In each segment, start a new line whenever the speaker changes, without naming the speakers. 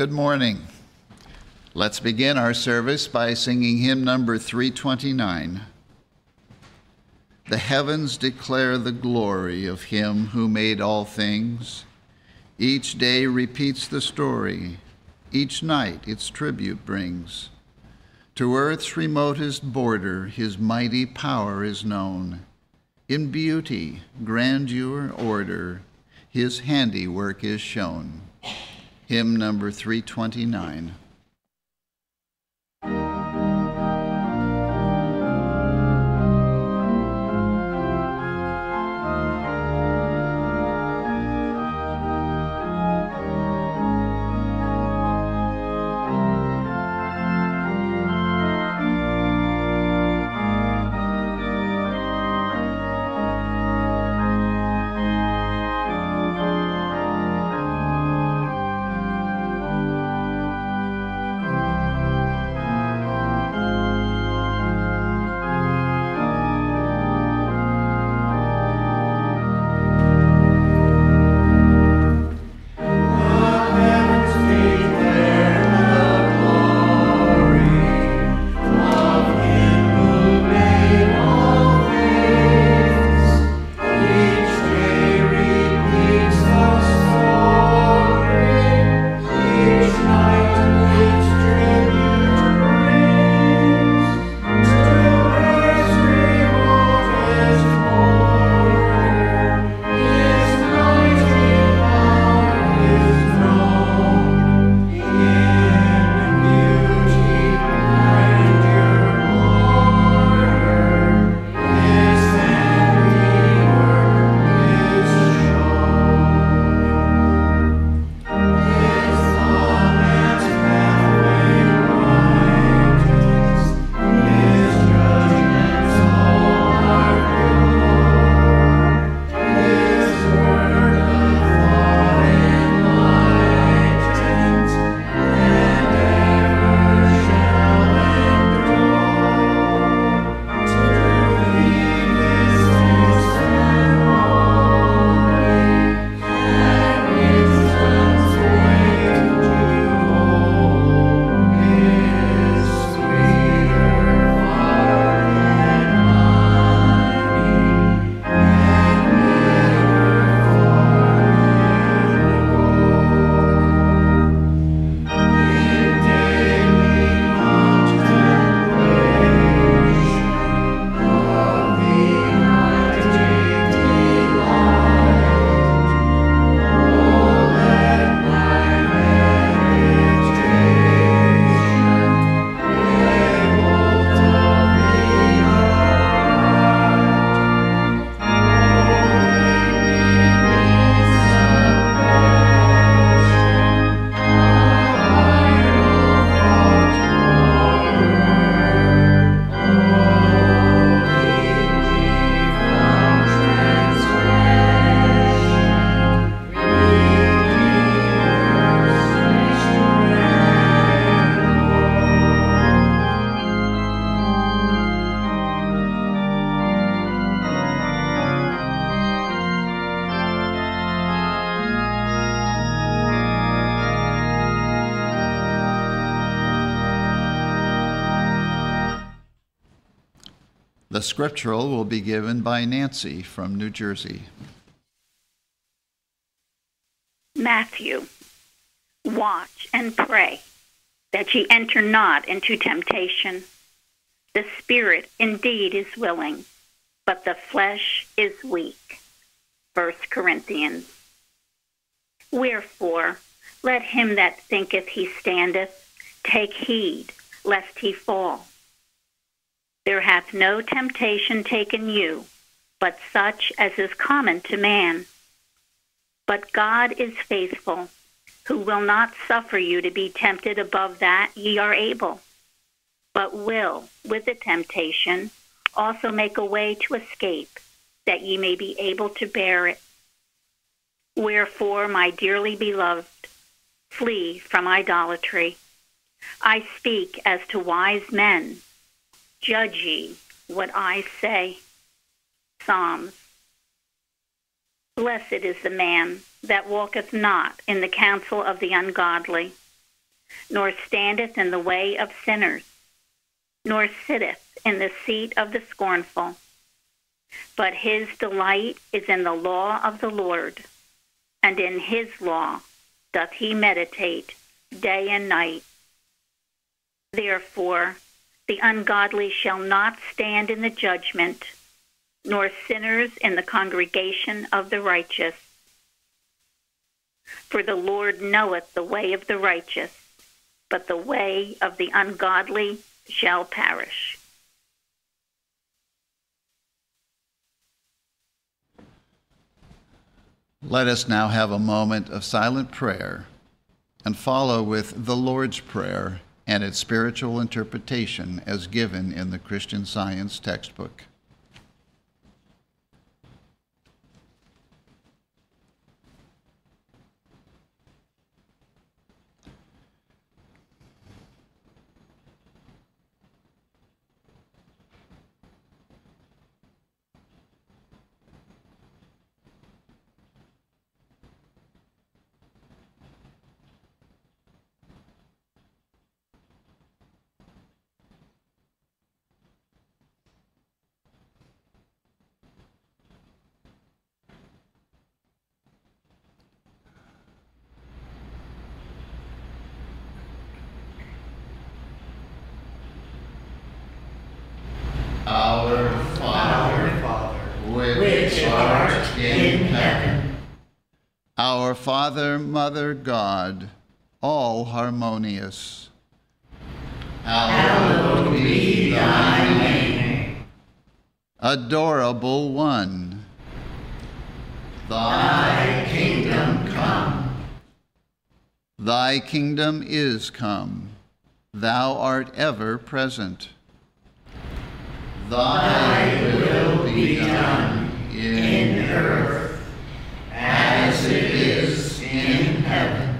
Good morning. Let's begin our service by singing hymn number 329. The heavens declare the glory of him who made all things. Each day repeats the story, each night its tribute brings. To earth's remotest border, his mighty power is known. In beauty, grandeur, order, his handiwork is shown. Hymn number 329. The scriptural will be given by Nancy from New Jersey.
Matthew, watch and pray that ye enter not into temptation. The spirit indeed is willing, but the flesh is weak. 1 Corinthians. Wherefore, let him that thinketh he standeth take heed lest he fall. There hath no temptation taken you, but such as is common to man. But God is faithful, who will not suffer you to be tempted above that ye are able, but will, with the temptation, also make a way to escape, that ye may be able to bear it. Wherefore, my dearly beloved, flee from idolatry. I speak as to wise men Judge ye what I say. Psalms. Blessed is the man that walketh not in the counsel of the ungodly,
nor standeth in the way of sinners, nor sitteth in the seat of the scornful. But his delight is in the law of the Lord, and in his law doth he meditate day and night. Therefore, the ungodly shall not stand in the judgment, nor sinners in the congregation of the righteous. For the Lord knoweth the way of the righteous, but the way of the ungodly shall perish.
Let us now have a moment of silent prayer and follow with the Lord's Prayer and its spiritual interpretation as given in the Christian Science textbook. Our Father, which art in heaven. Our Father, Mother, God, all harmonious. Hallowed be thy name. Adorable One. Thy kingdom come. Thy kingdom is come. Thou art ever present. Thy be done in earth as it is in heaven.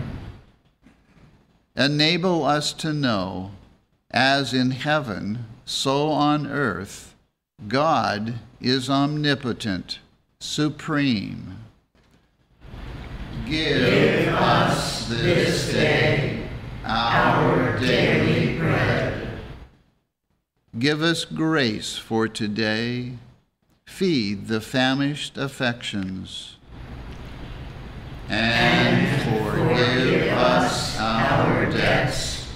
Enable us to know, as in heaven, so on earth, God is omnipotent, supreme. Give us this day our daily bread. Give us grace for today. Feed the famished affections. And forgive us our debts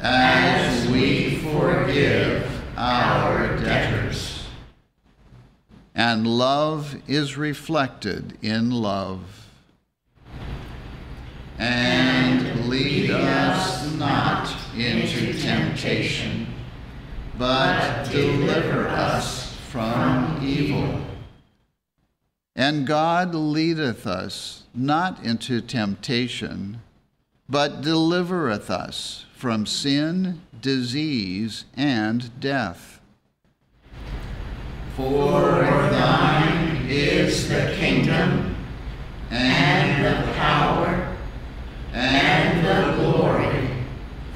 as we forgive our debtors. And love is reflected in love. And lead us not into temptation but deliver us from evil. And God leadeth us not into temptation, but delivereth us from sin, disease, and death. For thine is the kingdom, and the power, and the glory,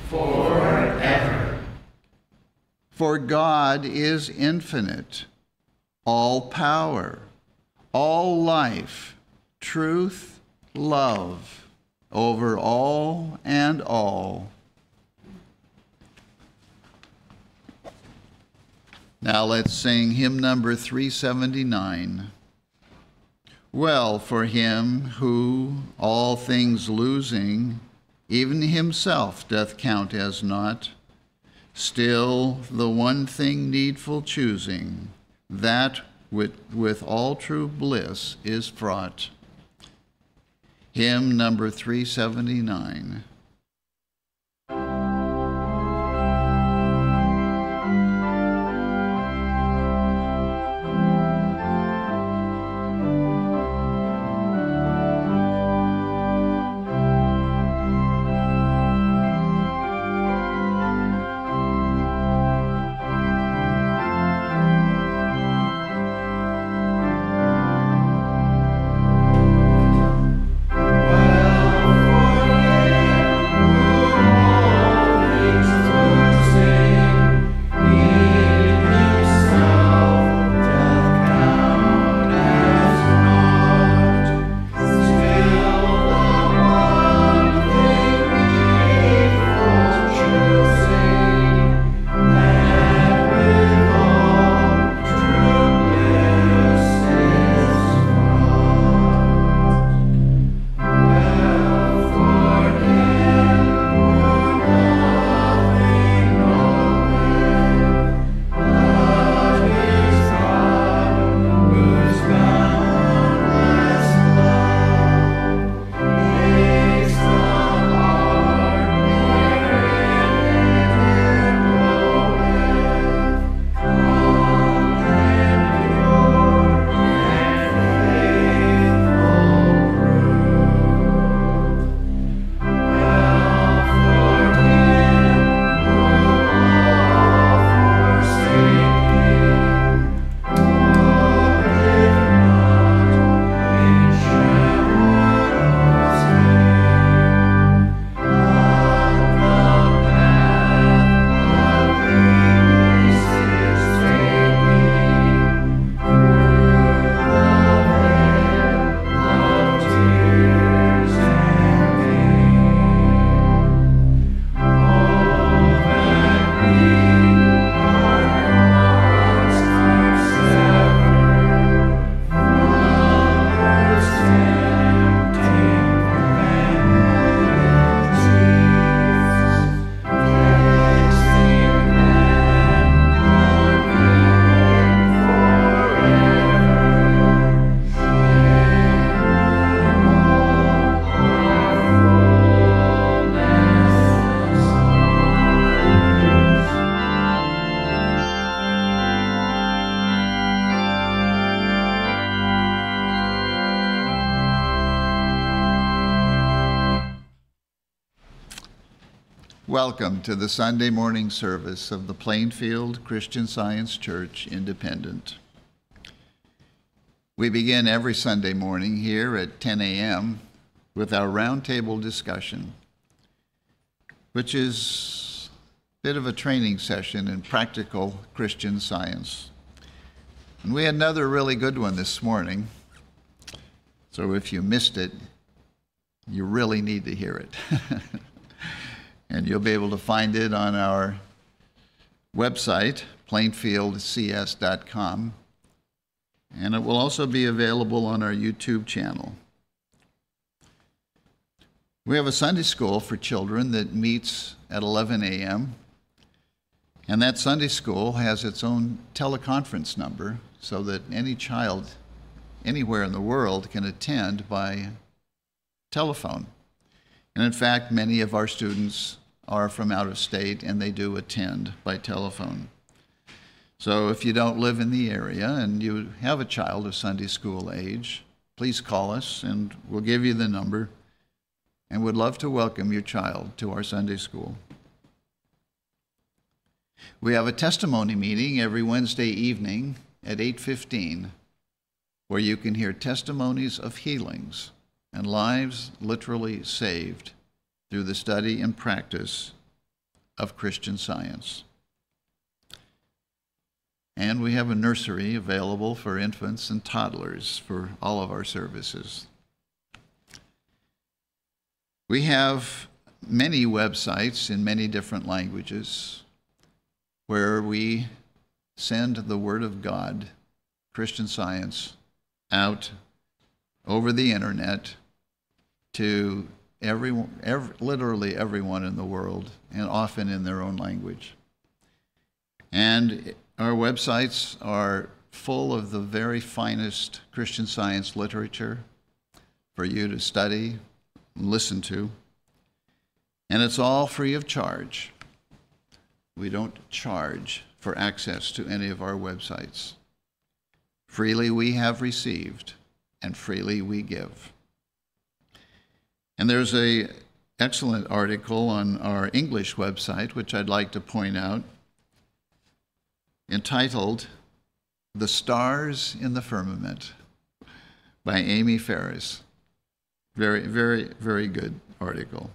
forever. For God is infinite, all power, all life, truth, love, over all and all. Now let's sing hymn number 379. Well for him who, all things losing, even himself doth count as naught Still, the one thing needful choosing, that with, with all true bliss is fraught. Hymn number 379. Welcome to the Sunday morning service of the Plainfield Christian Science Church Independent. We begin every Sunday morning here at 10 a.m. with our roundtable discussion, which is a bit of a training session in practical Christian science. And we had another really good one this morning. So if you missed it, you really need to hear it. and you'll be able to find it on our website, plainfieldcs.com. And it will also be available on our YouTube channel. We have a Sunday school for children that meets at 11 a.m. And that Sunday school has its own teleconference number so that any child anywhere in the world can attend by telephone. And in fact, many of our students are from out of state and they do attend by telephone. So if you don't live in the area and you have a child of Sunday school age, please call us and we'll give you the number and would love to welcome your child to our Sunday school. We have a testimony meeting every Wednesday evening at 8:15 where you can hear testimonies of healings and lives literally saved through the study and practice of Christian science. And we have a nursery available for infants and toddlers for all of our services. We have many websites in many different languages where we send the Word of God, Christian Science, out over the internet to everyone, every, literally everyone in the world, and often in their own language. And our websites are full of the very finest Christian science literature for you to study, and listen to. And it's all free of charge. We don't charge for access to any of our websites. Freely we have received, and freely we give. And there's a excellent article on our English website, which I'd like to point out, entitled The Stars in the Firmament by Amy Ferris. Very, very, very good article.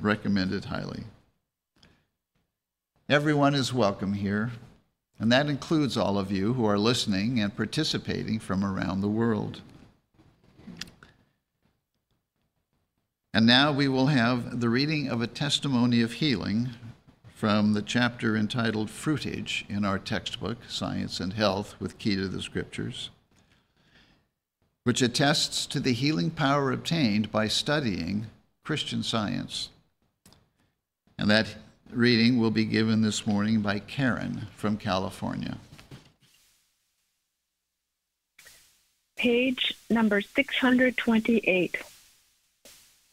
Recommended highly. Everyone is welcome here, and that includes all of you who are listening and participating from around the world. And now we will have the reading of a testimony of healing from the chapter entitled Fruitage in our textbook, Science and Health with Key to the Scriptures, which attests to the healing power obtained by studying Christian science. And that reading will be given this morning by Karen from California.
Page number 628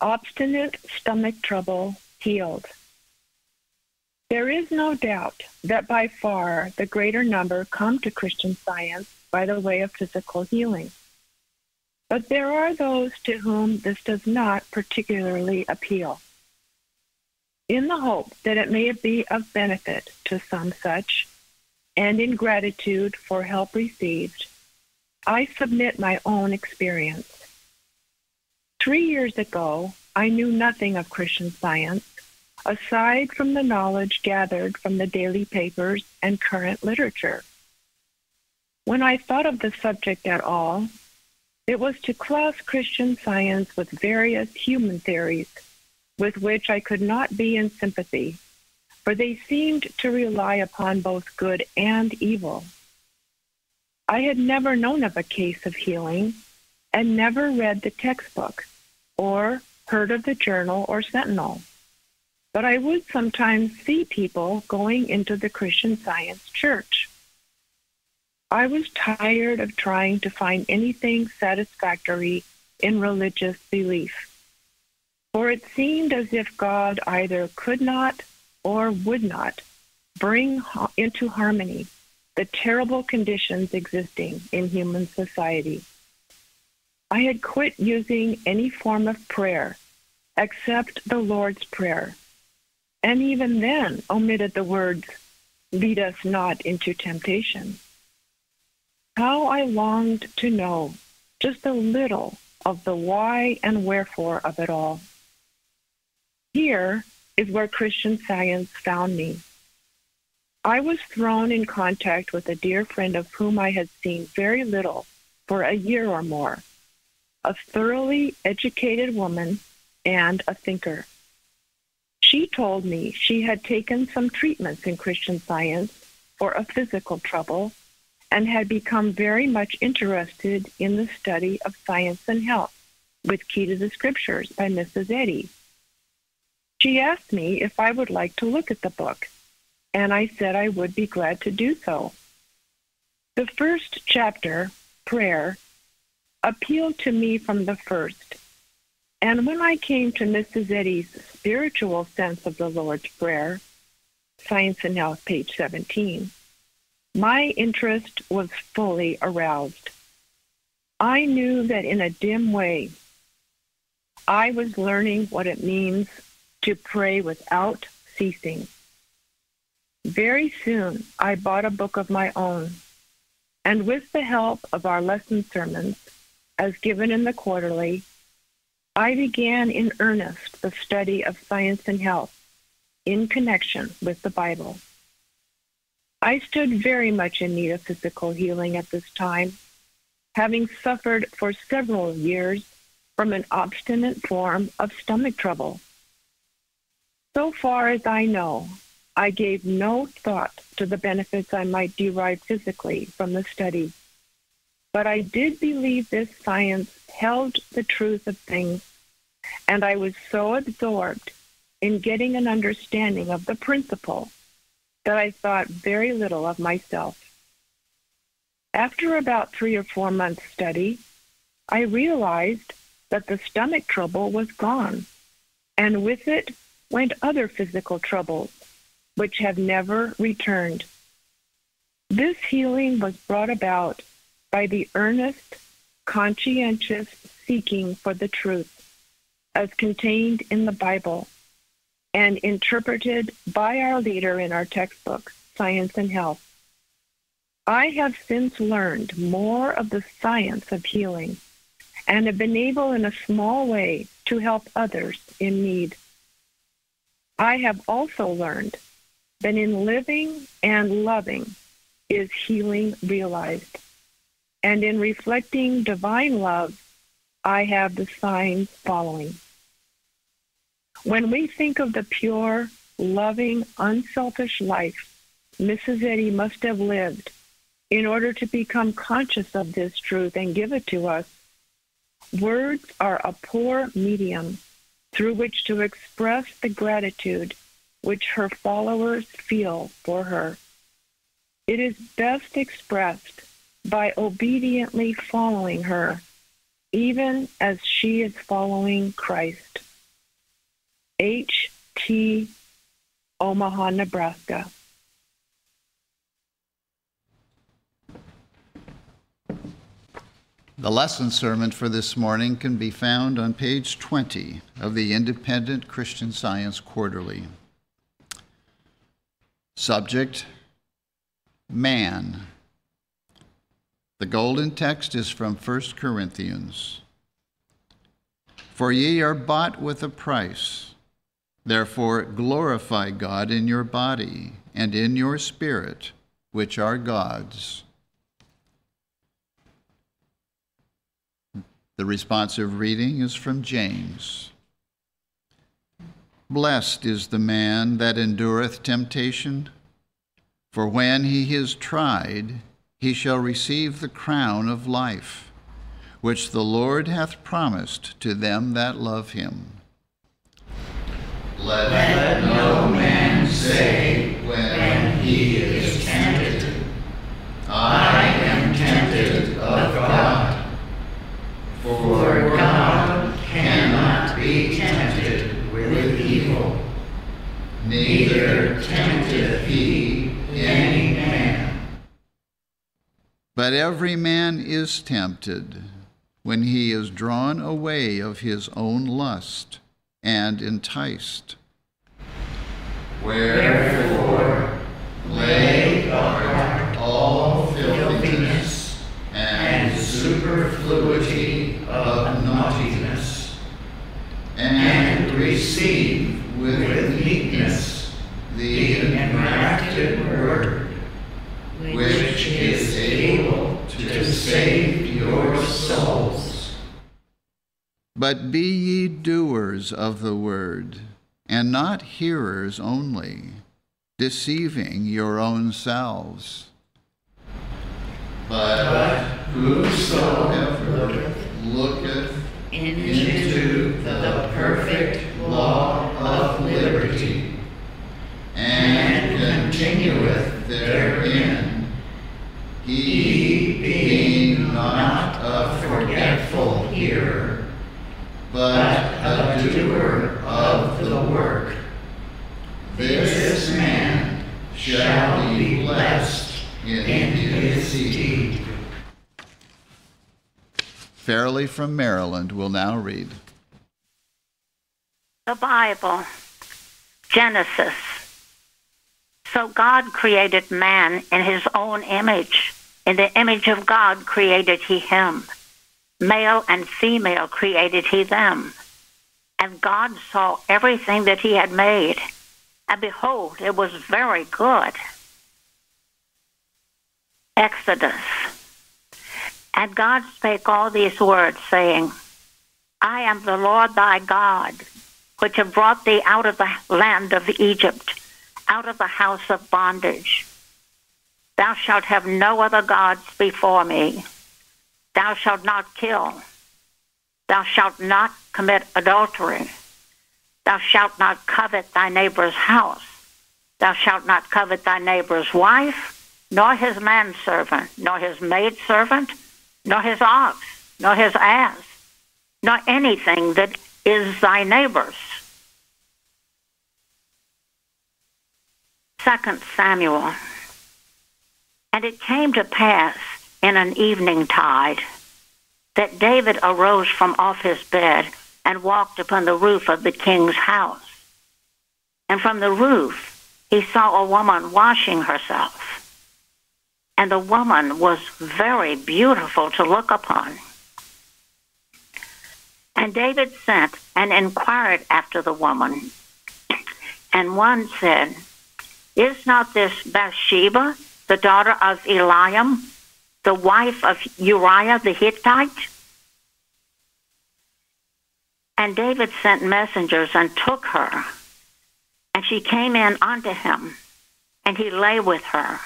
obstinate stomach trouble healed. There is no doubt that by far the greater number come to Christian science by the way of physical healing. But there are those to whom this does not particularly appeal. In the hope that it may be of benefit to some such, and in gratitude for help received, I submit my own experience. Three years ago, I knew nothing of Christian science, aside from the knowledge gathered from the daily papers and current literature. When I thought of the subject at all, it was to class Christian science with various human theories with which I could not be in sympathy, for they seemed to rely upon both good and evil. I had never known of a case of healing and never read the textbook or heard of the Journal or Sentinel. But I would sometimes see people going into the Christian Science Church. I was tired of trying to find anything satisfactory in religious belief, for it seemed as if God either could not or would not bring into harmony the terrible conditions existing in human society. I had quit using any form of prayer except the Lord's Prayer, and even then omitted the words, Lead us not into temptation. How I longed to know just a little of the why and wherefore of it all. Here is where Christian Science found me. I was thrown in contact with a dear friend of whom I had seen very little for a year or more, a thoroughly educated woman and a thinker. She told me she had taken some treatments in Christian Science for a physical trouble and had become very much interested in the study of science and health with Key to the Scriptures by Mrs. Eddy. She asked me if I would like to look at the book, and I said I would be glad to do so. The first chapter, Prayer, appealed to me from the first, and when I came to Mrs. Eddy's spiritual sense of the Lord's Prayer, Science and Health, page 17, my interest was fully aroused. I knew that in a dim way, I was learning what it means to pray without ceasing. Very soon, I bought a book of my own, and with the help of our lesson sermons, as given in the quarterly, I began in earnest the study of science and health in connection with the Bible. I stood very much in need of physical healing at this time, having suffered for several years from an obstinate form of stomach trouble. So far as I know, I gave no thought to the benefits I might derive physically from the study. But I did believe this science held the truth of things, and I was so absorbed in getting an understanding of the principle that I thought very little of myself. After about three or four months' study, I realized that the stomach trouble was gone, and with it went other physical troubles, which have never returned. This healing was brought about by the earnest, conscientious seeking for the truth, as contained in the Bible and interpreted by our leader in our textbook, Science and Health. I have since learned more of the science of healing and have been able in a small way to help others in need. I have also learned that in living and loving is healing realized. And in reflecting divine love, I have the signs following. When we think of the pure, loving, unselfish life Mrs. Eddy must have lived in order to become conscious of this truth and give it to us, words are a poor medium through which to express the gratitude which her followers feel for her. It is best expressed by obediently following her, even as she is following Christ. H. T. Omaha, Nebraska.
The lesson sermon for this morning can be found on page 20 of the Independent Christian Science Quarterly. Subject Man. The golden text is from 1 Corinthians. For ye are bought with a price. Therefore glorify God in your body and in your spirit, which are God's. The responsive reading is from James. Blessed is the man that endureth temptation, for when he is tried, he shall receive the crown of life, which the Lord hath promised to them that love him.
Let, Let no man say when he is tempted, I am tempted of God. For God cannot be tempted with evil, neither tempteth he any man.
But every man is tempted when he is drawn away of his own lust and enticed. Wherefore, lay apart all filthiness and superfluity of naughtiness, and receive with meekness the engrafted word, which is able to save your souls.
But be ye doers of the word, and not hearers only, deceiving your own selves.
But whosoever looketh into the perfect law of liberty and continueth therein, he being not a forgetful hearer, but a doer of the work, this man shall be blessed in his deed.
Fairly from Maryland will now read.
The Bible, Genesis. So God created man in his own image. In the image of God created he him. Male and female created he them. And God saw everything that he had made. And behold, it was very good. Exodus. And God spake all these words, saying, I am the Lord thy God, which have brought thee out of the land of Egypt, out of the house of bondage. Thou shalt have no other gods before me. Thou shalt not kill. Thou shalt not commit adultery. Thou shalt not covet thy neighbor's house. Thou shalt not covet thy neighbor's wife, nor his manservant, nor his maidservant, nor his ox, nor his ass, nor anything that is thy neighbor's. Second Samuel. And it came to pass in an evening tide that David arose from off his bed and walked upon the roof of the king's house. And from the roof he saw a woman washing herself. And the woman was very beautiful to look upon. And David sent and inquired after the woman. And one said, Is not this Bathsheba, the daughter of Eliam, the wife of Uriah the Hittite? And David sent messengers and took her. And she came in unto him, and he lay with her.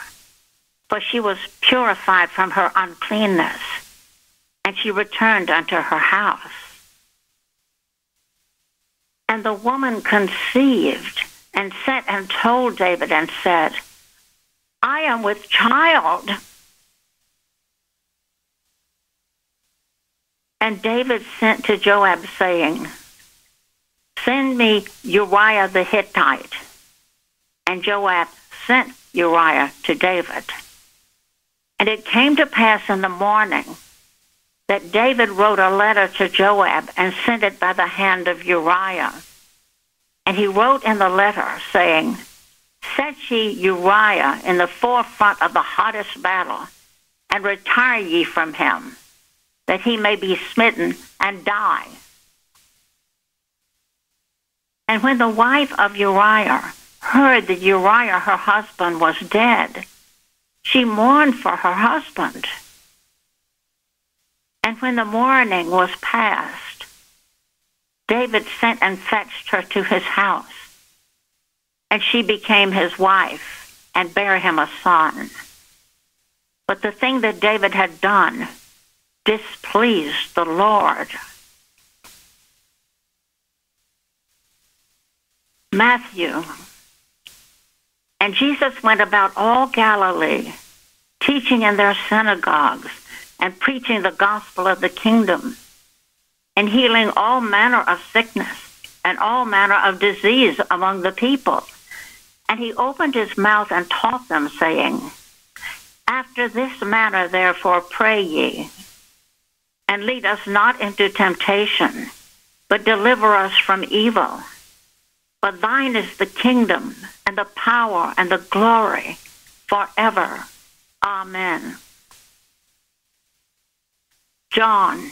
For she was purified from her uncleanness, and she returned unto her house. And the woman conceived and sent and told David and said, I am with child. And David sent to Joab, saying, Send me Uriah the Hittite. And Joab sent Uriah to David. And it came to pass in the morning that David wrote a letter to Joab and sent it by the hand of Uriah. And he wrote in the letter, saying, Set ye Uriah in the forefront of the hottest battle, and retire ye from him, that he may be smitten and die. And when the wife of Uriah heard that Uriah, her husband, was dead, she mourned for her husband. And when the mourning was past, David sent and fetched her to his house, and she became his wife and bare him a son. But the thing that David had done displeased the Lord. Matthew. And Jesus went about all Galilee, teaching in their synagogues and preaching the gospel of the kingdom, and healing all manner of sickness and all manner of disease among the people. And he opened his mouth and taught them, saying, After this manner, therefore, pray ye, and lead us not into temptation, but deliver us from evil. but thine is the kingdom and the power and the glory forever. Amen. John.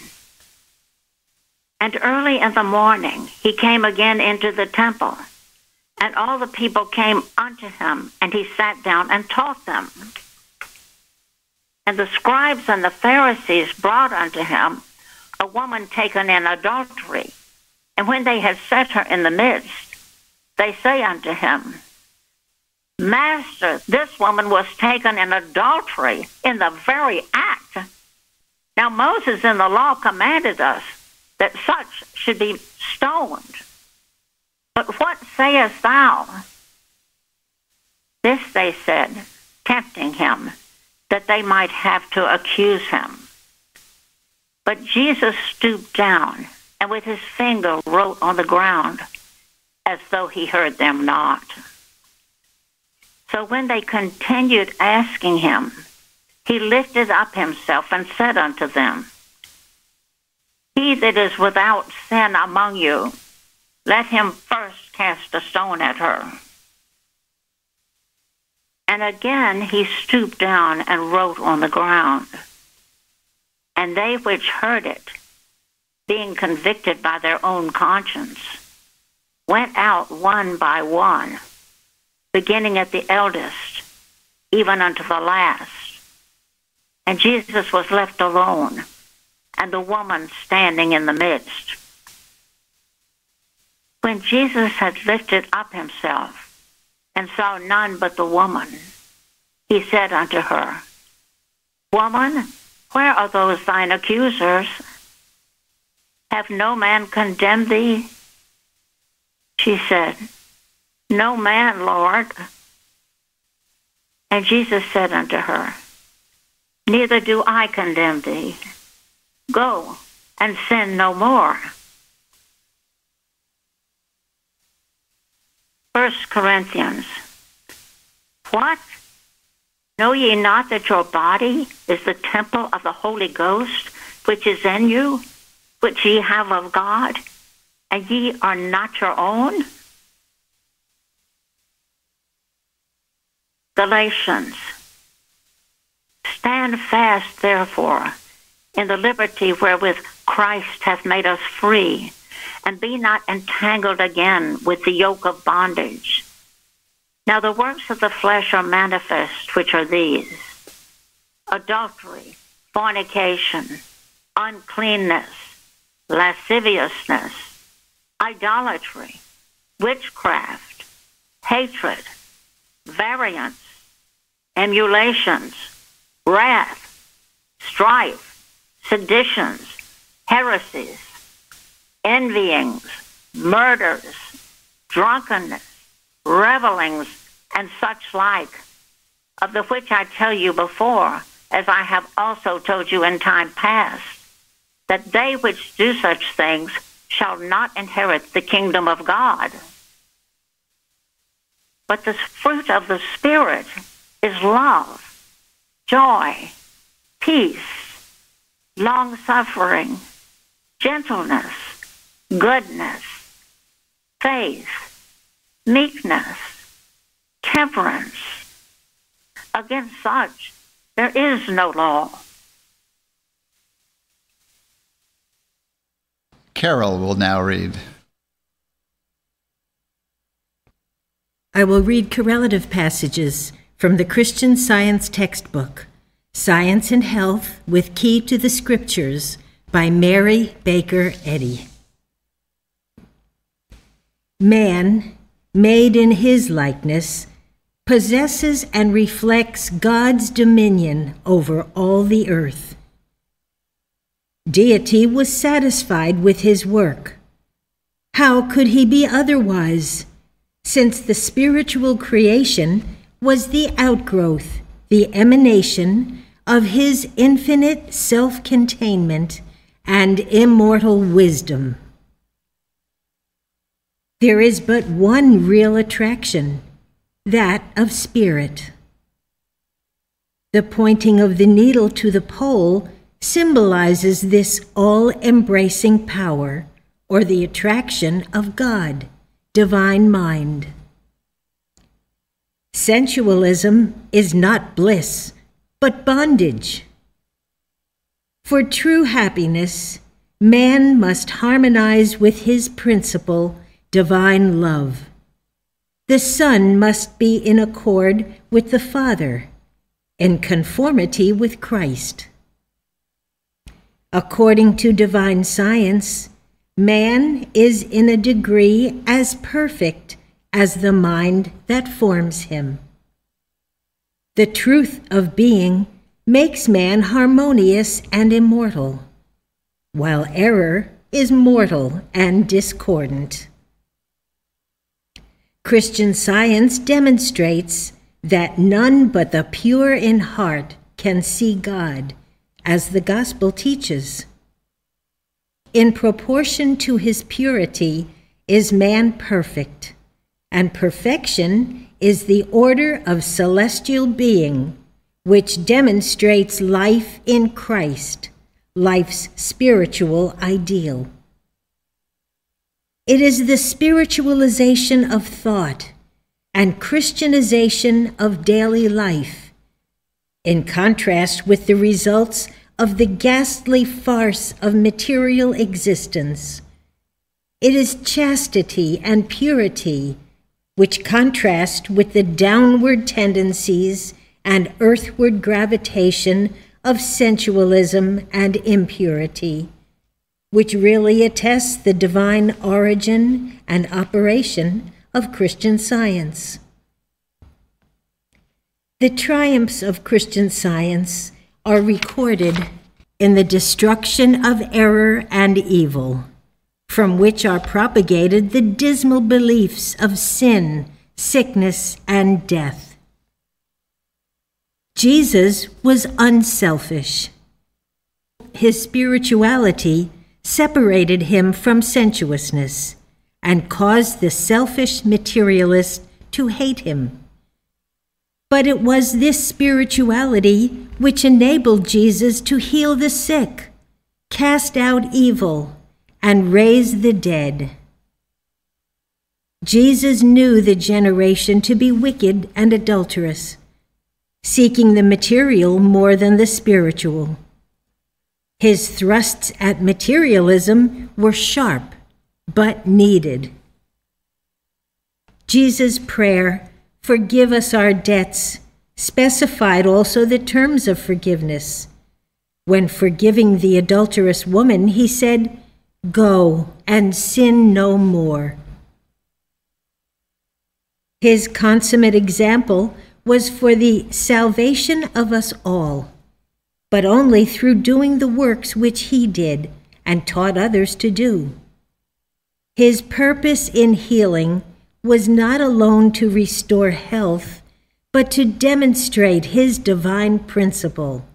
And early in the morning he came again into the temple, and all the people came unto him, and he sat down and taught them. And the scribes and the Pharisees brought unto him a woman taken in adultery. And when they had set her in the midst, they say unto him, Master, this woman was taken in adultery in the very act. Now Moses in the law commanded us that such should be stoned. But what sayest thou? This they said, tempting him, that they might have to accuse him. But Jesus stooped down and with his finger wrote on the ground as though he heard them not. So when they continued asking him, he lifted up himself and said unto them, He that is without sin among you, let him first cast a stone at her. And again he stooped down and wrote on the ground. And they which heard it, being convicted by their own conscience, went out one by one, beginning at the eldest, even unto the last. And Jesus was left alone, and the woman standing in the midst. When Jesus had lifted up himself and saw none but the woman, he said unto her, Woman, where are those thine accusers? Have no man condemned thee? She said, No man, Lord. And Jesus said unto her, Neither do I condemn thee. Go and sin no more. First Corinthians. What? Know ye not that your body is the temple of the Holy Ghost, which is in you, which ye have of God, and ye are not your own? Galatians. Stand fast, therefore, in the liberty wherewith Christ hath made us free, and be not entangled again with the yoke of bondage. Now the works of the flesh are manifest, which are these adultery, fornication, uncleanness, lasciviousness, idolatry, witchcraft, hatred, variance, emulations, wrath, strife, seditions, heresies, envyings, murders, drunkenness revelings, and such like, of the which I tell you before, as I have also told you in time past, that they which do such things shall not inherit the kingdom of God. But the fruit of the Spirit is love, joy, peace, long suffering, gentleness, goodness, faith meekness, temperance. Against such there is no law.
Carol will now read.
I will read correlative passages from the Christian Science textbook, Science and Health with Key to the Scriptures by Mary Baker Eddy. Man made in his likeness, possesses and reflects God's dominion over all the earth. Deity was satisfied with his work. How could he be otherwise, since the spiritual creation was the outgrowth, the emanation of his infinite self containment and immortal wisdom? There is but one real attraction, that of spirit. The pointing of the needle to the pole symbolizes this all embracing power, or the attraction of God, divine mind. Sensualism is not bliss, but bondage. For true happiness, man must harmonize with his principle, divine love. The Son must be in accord with the Father, in conformity with Christ. According to divine science, man is in a degree as perfect as the mind that forms him. The truth of being makes man harmonious and immortal, while error is mortal and discordant. Christian science demonstrates that none but the pure in heart can see God, as the gospel teaches. In proportion to his purity is man perfect and perfection is the order of celestial being which demonstrates life in Christ, life's spiritual ideal. It is the spiritualization of thought and Christianization of daily life, in contrast with the results of the ghastly farce of material existence. It is chastity and purity which contrast with the downward tendencies and earthward gravitation of sensualism and impurity, which really attests the divine origin and operation of Christian science. The triumphs of Christian science are recorded in the destruction of error and evil from which are propagated the dismal beliefs of sin, sickness, and death. Jesus was unselfish. His spirituality separated him from sensuousness and caused the selfish materialist to hate him. But it was this spirituality which enabled Jesus to heal the sick, cast out evil, and raise the dead. Jesus knew the generation to be wicked and adulterous, seeking the material more than the spiritual. His thrusts at materialism were sharp but needed. Jesus' prayer, Forgive us our debts, specified also the terms of forgiveness. When forgiving the adulterous woman, he said, Go and sin no more. His consummate example was for the salvation of us all, but only through doing the works which he did and taught others to do. His purpose in healing was not alone to restore health, but to demonstrate his divine principle.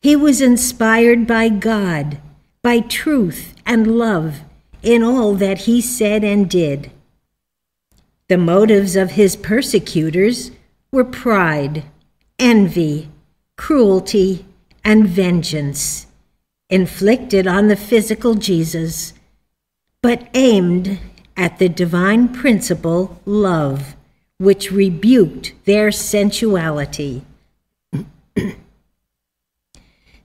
He was inspired by God by truth and love in all that he said and did. The motives of his persecutors were pride, envy, cruelty, and vengeance, inflicted on the physical Jesus, but aimed at the divine principle, love, which rebuked their sensuality.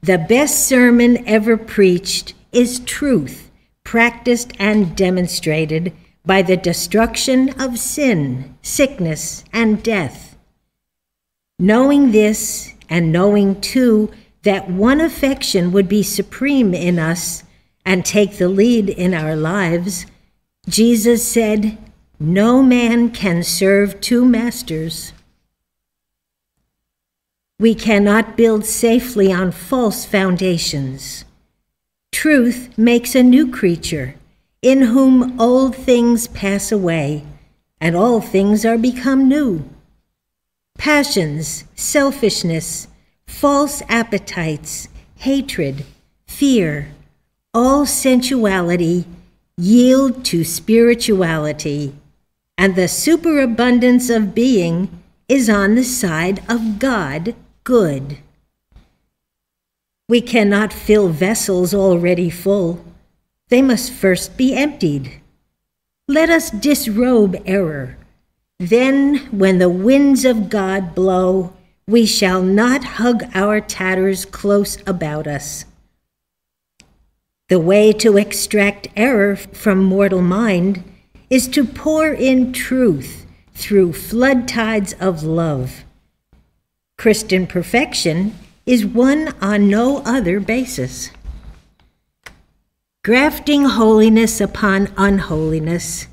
The best sermon ever preached is truth, practiced and demonstrated by the destruction of sin, sickness, and death. Knowing this, and knowing too that one affection would be supreme in us and take the lead in our lives, Jesus said, No man can serve two masters. We cannot build safely on false foundations. Truth makes a new creature, in whom old things pass away, and all things are become new. Passions, selfishness, false appetites, hatred, fear, all sensuality yield to spirituality, and the superabundance of being is on the side of God good. We cannot fill vessels already full. They must first be emptied. Let us disrobe error. Then, when the winds of God blow, we shall not hug our tatters close about us. The way to extract error from mortal mind is to pour in truth through flood tides of love. Christian perfection is one on no other basis. Grafting holiness upon unholiness,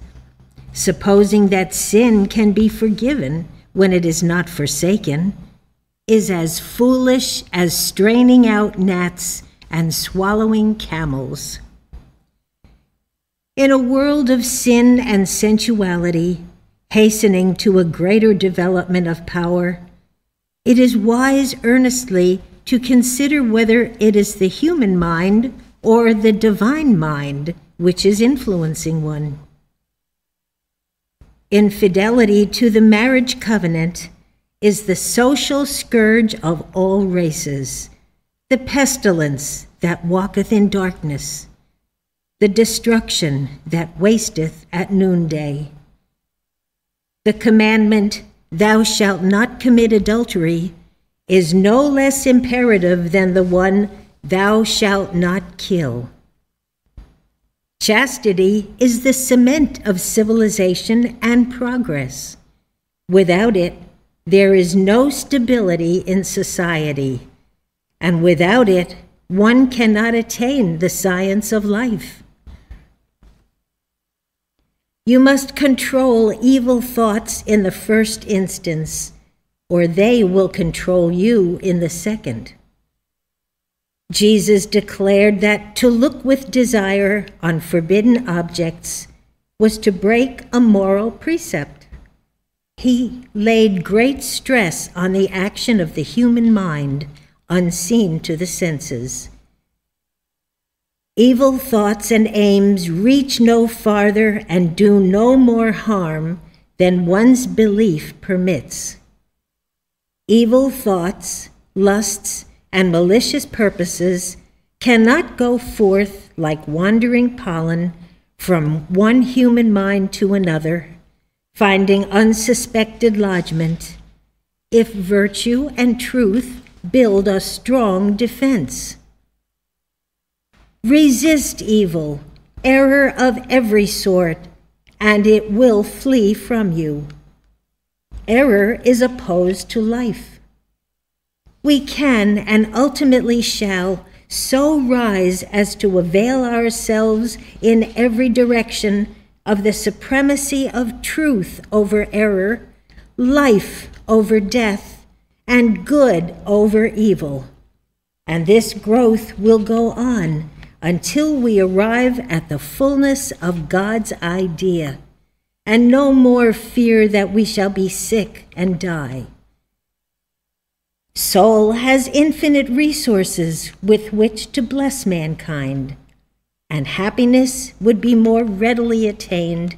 supposing that sin can be forgiven when it is not forsaken, is as foolish as straining out gnats and swallowing camels. In a world of sin and sensuality, hastening to a greater development of power, it is wise earnestly to consider whether it is the human mind or the divine mind which is influencing one. Infidelity to the marriage covenant is the social scourge of all races, the pestilence that walketh in darkness, the destruction that wasteth at noonday. The commandment, Thou shalt not commit adultery, is no less imperative than the one, Thou shalt not kill. Chastity is the cement of civilization and progress. Without it, there is no stability in society, and without it, one cannot attain the science of life. You must control evil thoughts in the first instance, or they will control you in the second. Jesus declared that to look with desire on forbidden objects was to break a moral precept. He laid great stress on the action of the human mind unseen to the senses. Evil thoughts and aims reach no farther and do no more harm than one's belief permits. Evil thoughts, lusts, and malicious purposes cannot go forth like wandering pollen from one human mind to another finding unsuspected lodgment, if virtue and truth build a strong defense. Resist evil, error of every sort, and it will flee from you. Error is opposed to life. We can and ultimately shall so rise as to avail ourselves in every direction of the supremacy of truth over error, life over death, and good over evil. And this growth will go on until we arrive at the fullness of God's idea, and no more fear that we shall be sick and die. Soul has infinite resources with which to bless mankind and happiness would be more readily attained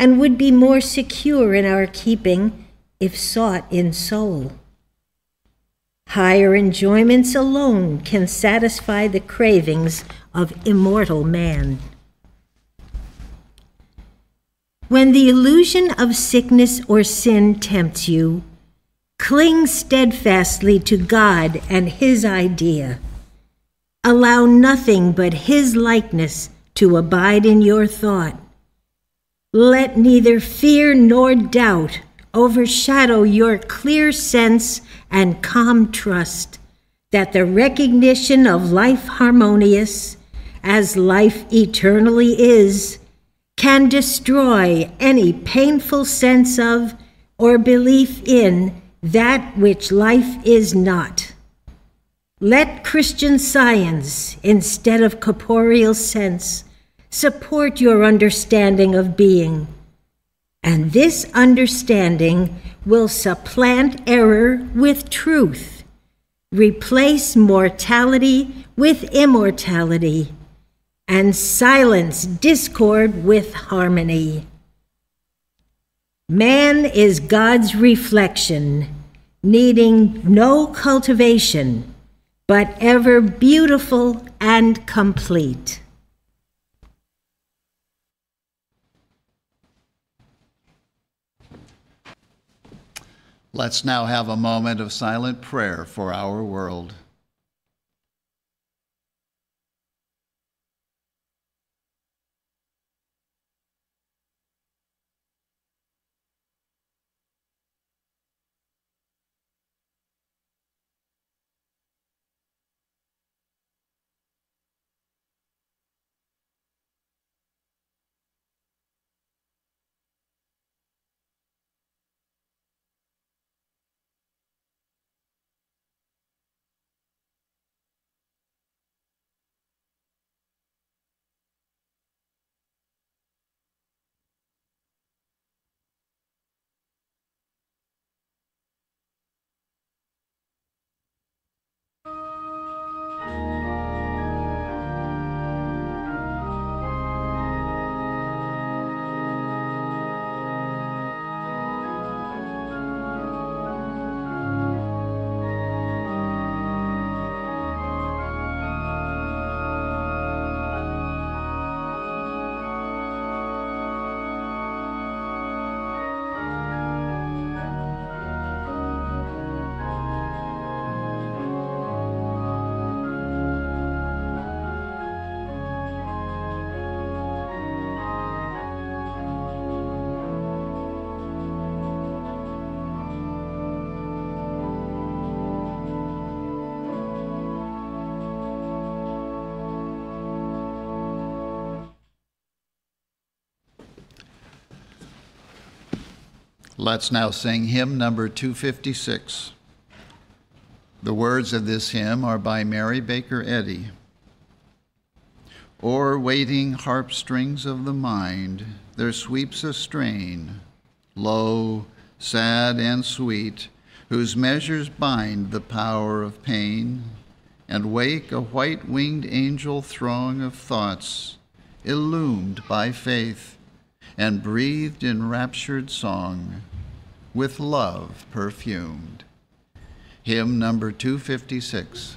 and would be more secure in our keeping if sought in soul. Higher enjoyments alone can satisfy the cravings of immortal man. When the illusion of sickness or sin tempts you, cling steadfastly to God and His idea. Allow nothing but His likeness to abide in your thought. Let neither fear nor doubt overshadow your clear sense and calm trust that the recognition of life harmonious, as life eternally is, can destroy any painful sense of or belief in that which life is not. Let Christian science, instead of corporeal sense, support your understanding of being. And this understanding will supplant error with truth, replace mortality with immortality, and silence discord with harmony. Man is God's reflection, needing no cultivation, but ever beautiful and complete.
Let's now have a moment of silent prayer for our world. Let's now sing hymn number 256. The words of this hymn are by Mary Baker Eddy. O'er waiting harp strings of the mind, there sweeps a strain, low, sad, and sweet, whose measures bind the power of pain, and wake a white winged angel throng of thoughts, illumed by faith, and breathed in raptured song with love perfumed. Hymn number 256.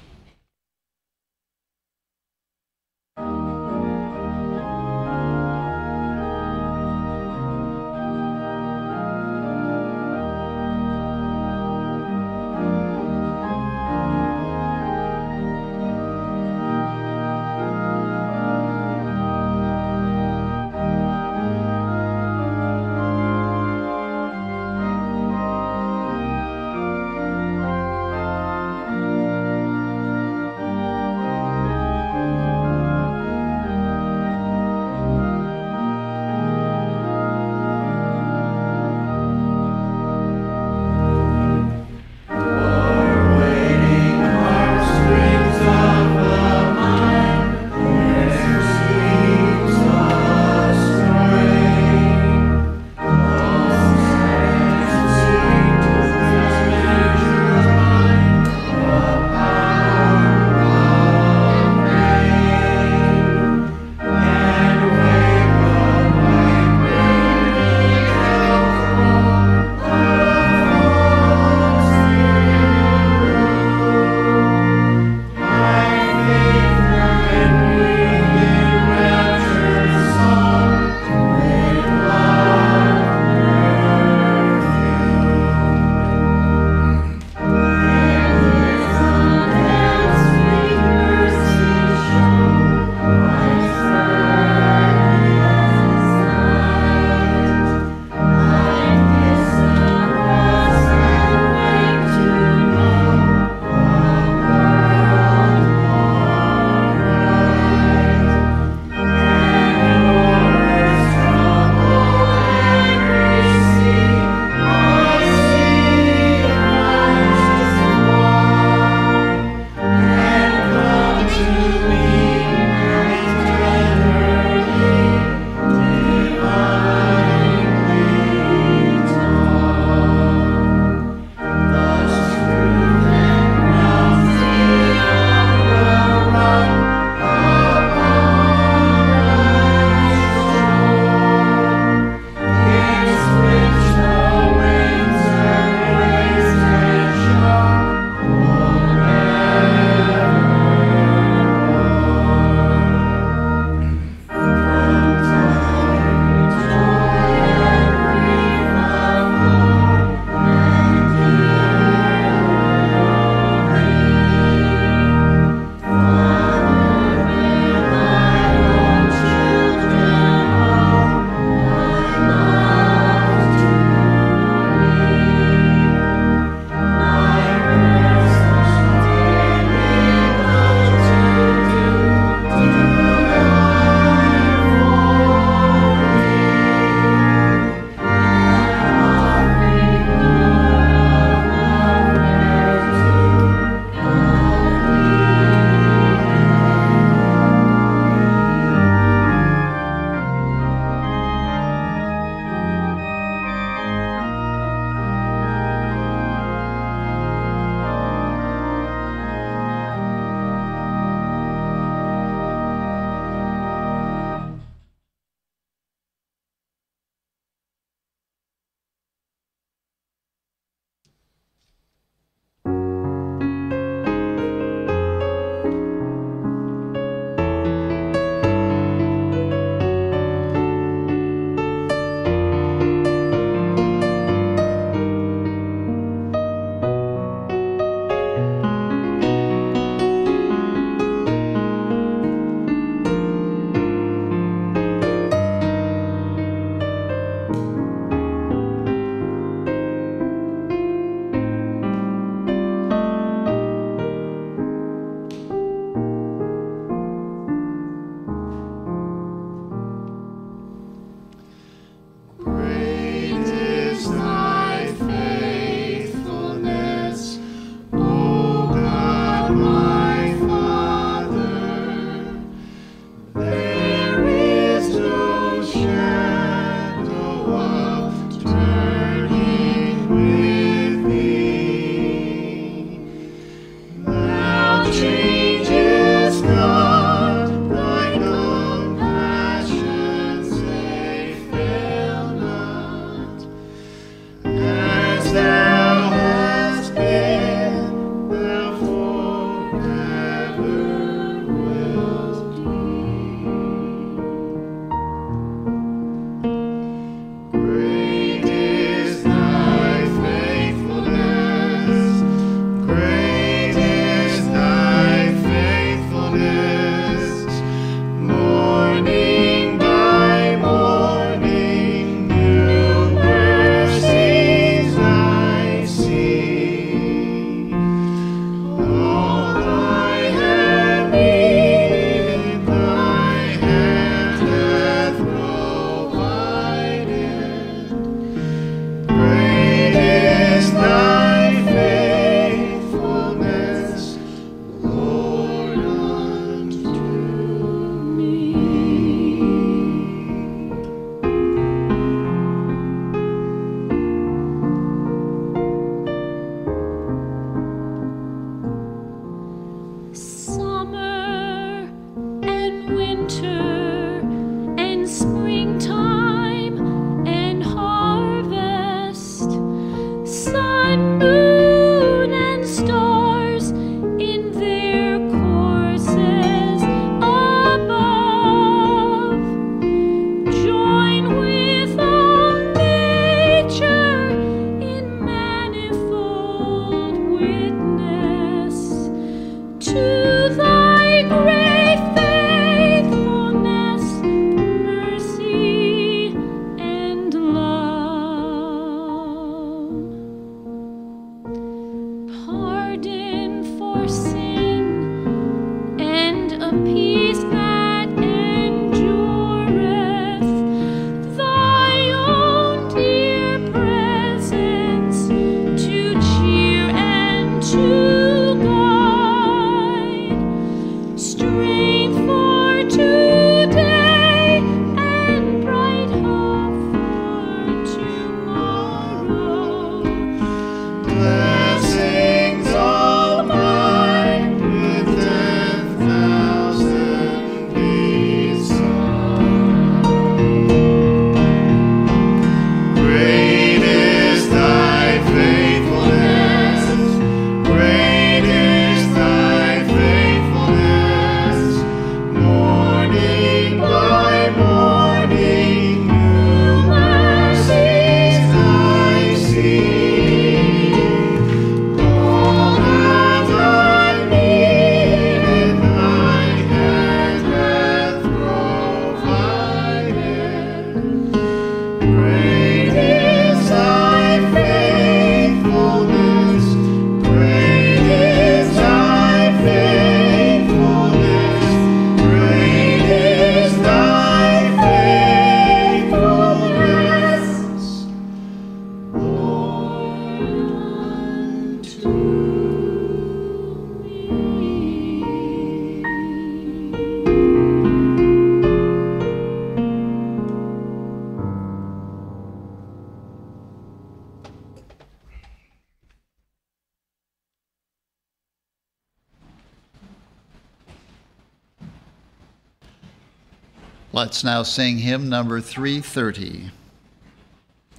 Let's now sing hymn number 330.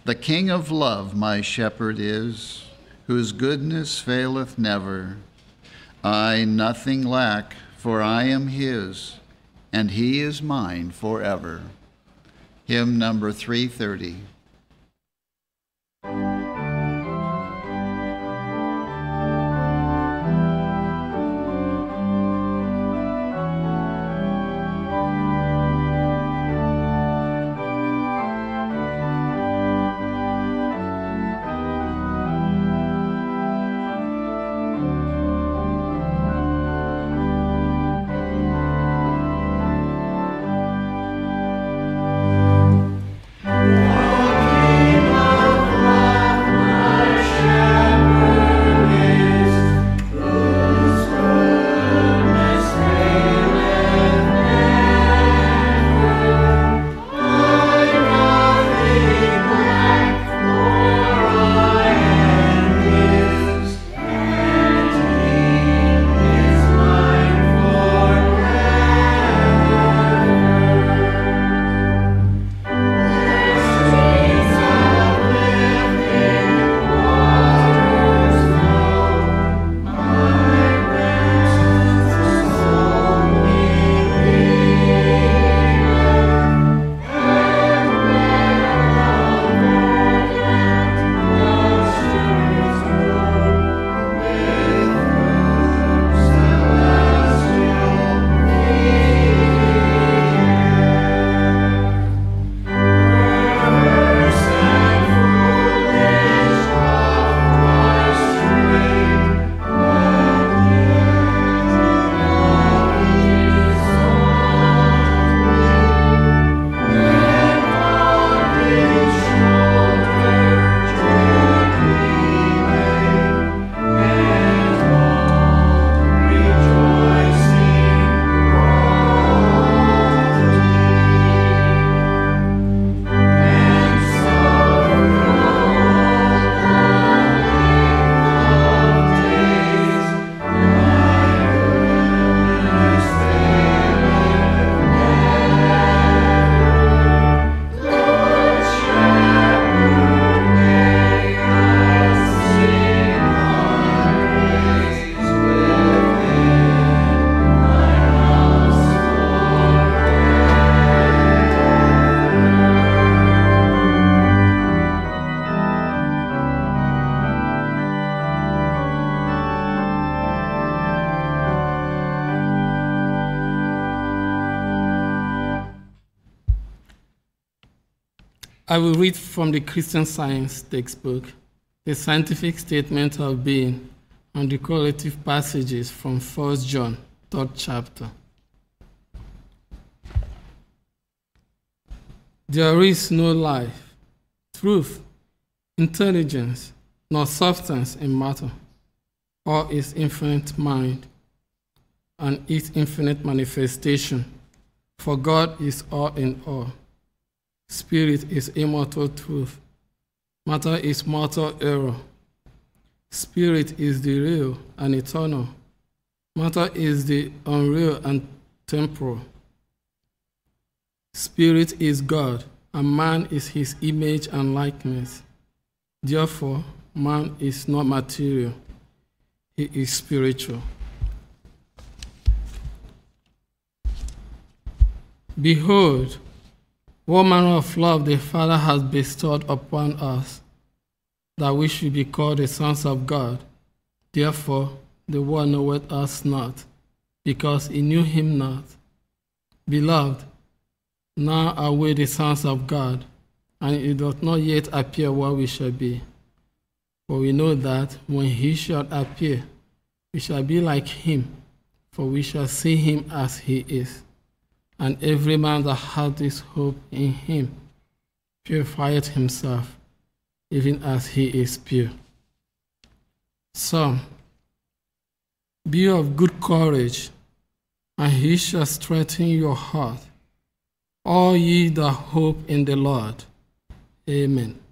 The King of love my shepherd is, whose goodness faileth never. I nothing lack, for I am his, and he is mine forever. Hymn number 330.
I will read from the Christian Science textbook the scientific statement of being and the correlative passages from 1 John, 3rd chapter. There is no life, truth, intelligence, nor substance in matter, or its infinite mind and its infinite manifestation, for God is all in all Spirit is immortal truth. Matter is mortal error. Spirit is the real and eternal. Matter is the unreal and temporal. Spirit is God, and man is his image and likeness. Therefore, man is not material, he is spiritual. Behold, what manner of love the Father has bestowed upon us, that we should be called the sons of God. Therefore, the world knoweth us not, because he knew him not. Beloved, now are we the sons of God, and it doth not yet appear what we shall be. For we know that when he shall appear, we shall be like him, for we shall see him as he is. And every man that hath this hope in him purifieth himself, even as he is pure. So, be of good courage, and he shall strengthen your heart, all ye that hope in the Lord. Amen.